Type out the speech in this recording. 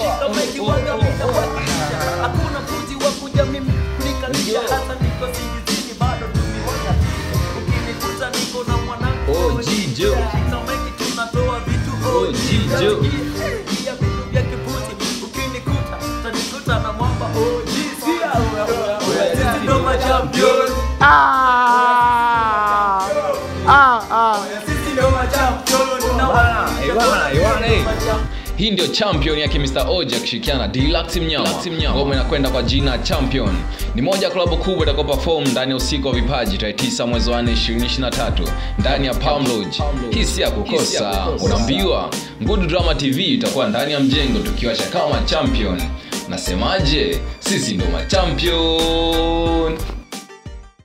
nikishika wanga waga hakuna mbuzi wa kuja mimi nikalisha, hata niko singizini bado tumiwaga ukinikuta niko na mwanangu Oh, Jijo. Nikishika tunatoa vitu Oh, Jijo. Pia vitu vya kibuzi ukinikuta tanikuta na mwamba oh, Jizia. Sisi ndo machampion sisi ndo machampion na. Machampion. Hii ndio champion yake mr oja akishirikiana na Deluxe mnyama. Ngoma inakwenda kwa jina champion. Ni moja ya klabu kubwa itakayo perform ndani ya usiku wa vipaji tarehe 9 mwezi wa 4 2023 ndani ya Palm Lodge. Hii si ya kukosa. Unaambiwa Good Drama TV itakuwa ndani ya mjengo tukiwasha kama champion. Nasemaje? Sisi ndo machampion